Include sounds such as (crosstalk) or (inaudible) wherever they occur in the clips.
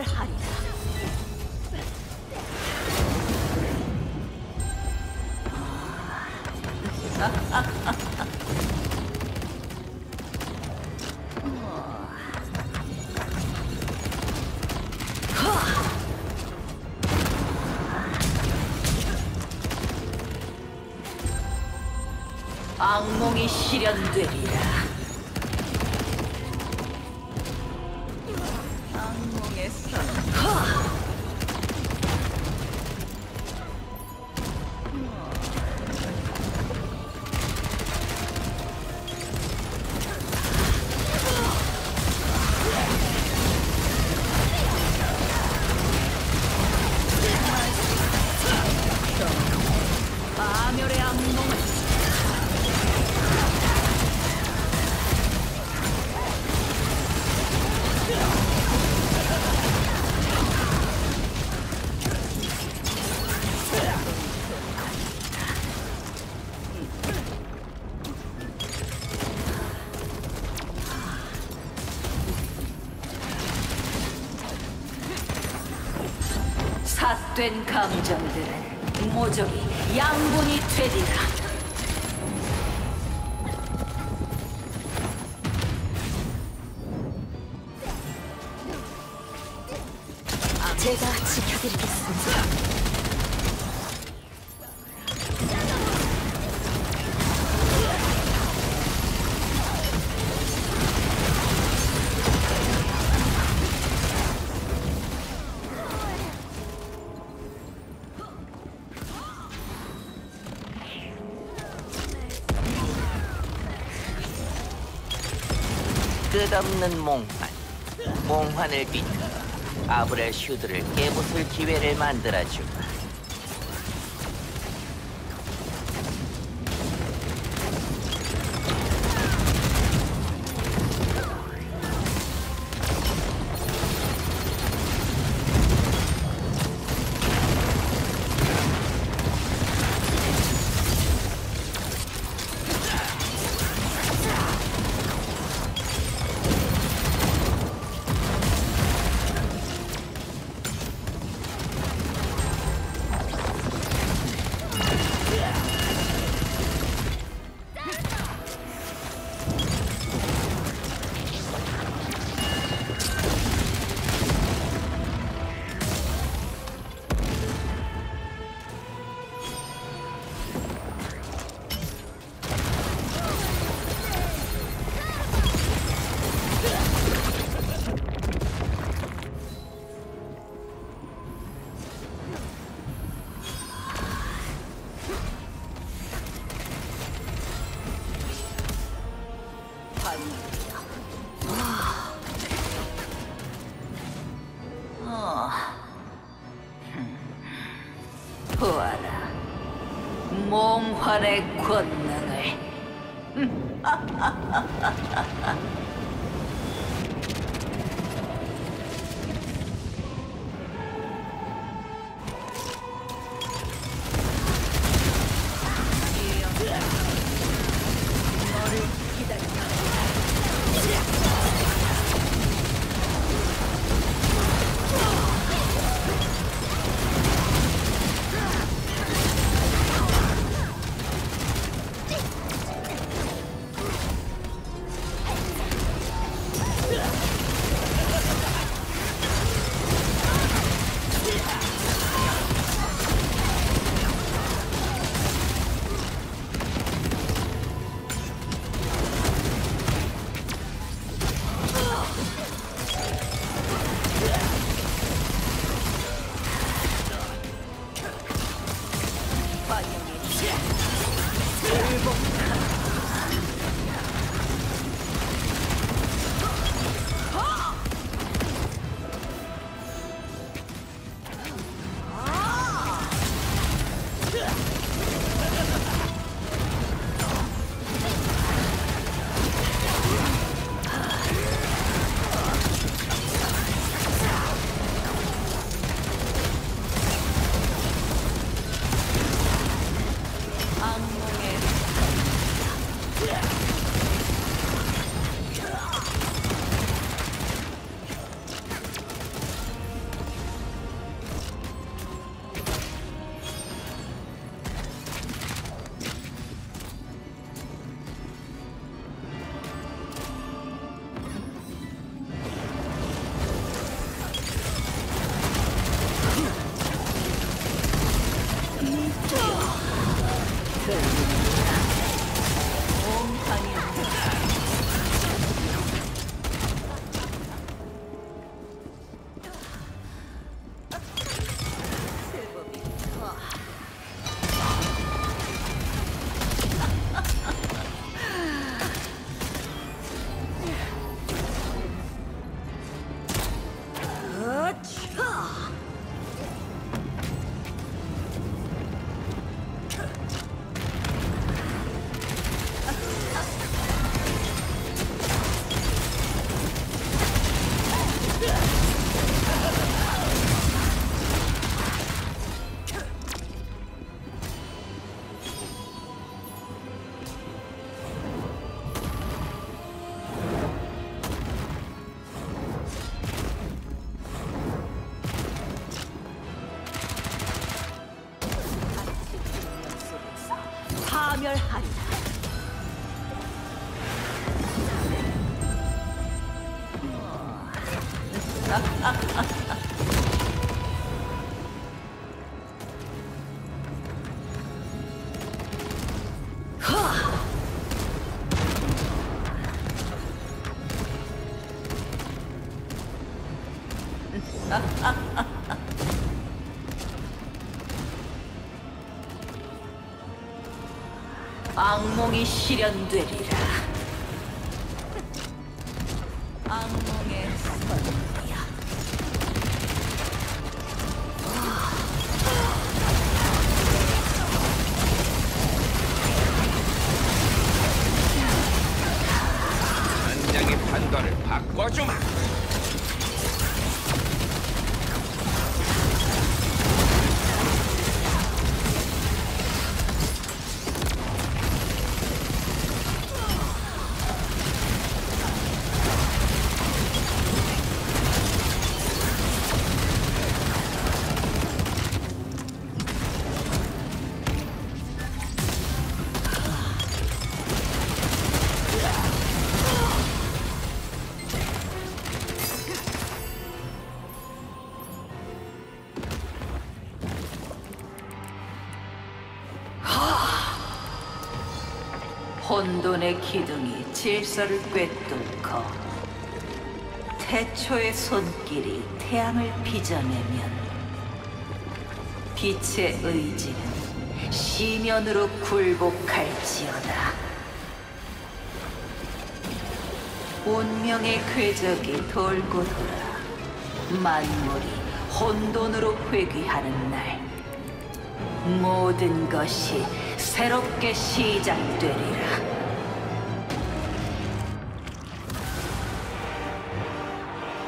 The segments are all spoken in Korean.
멸하리라. 악몽이 실현되리라. 된 감정들은 모조리 양분이 되리라. 제가 지켜드리겠습니다. 끝없는 몽환. 몽환을 비틀어 아브렐 슈드를 깨부술 기회를 만들어주마 몽환의 권 파멸하리라. (laughs) 악몽이 실현되리라. 혼돈의 기둥이 질서를 꿰뚫고 태초의 손길이 태양을 빚어내면 빛의 의지는 시면으로 굴복할지어다. 운명의 궤적이 돌고 돌아 만물이 혼돈으로 회귀하는 날 모든 것이 새롭게 시작되리라.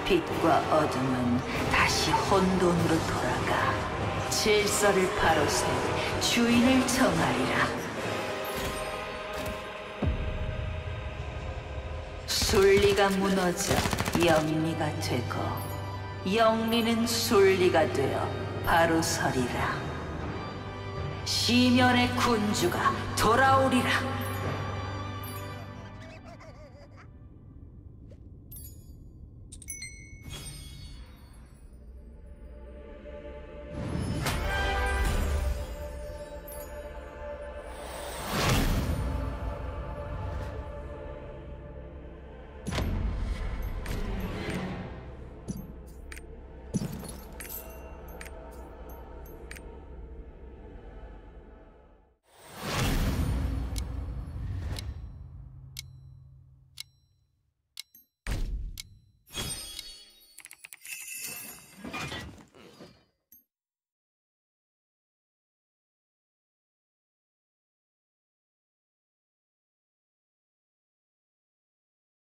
빛과 어둠은 다시 혼돈으로 돌아가 질서를 바로 세워 주인을 정하리라. 순리가 무너져 영리가 되고 영리는 순리가 되어 바로 서리라. 시면의 군주가 돌아오리라.